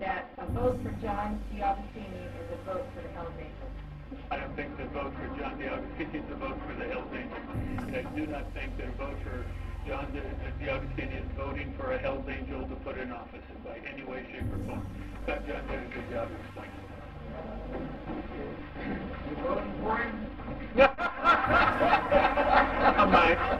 that a vote for John D'Agostini is a vote for the hell Angels? I don't think the vote for John D'Agostini is a vote for the hell Angels. And I do not think that a vote for John D'Agostini is voting for a hell Angel to put in office by any way, shape, or form. But John D'Agostini. You voting for him? Come on.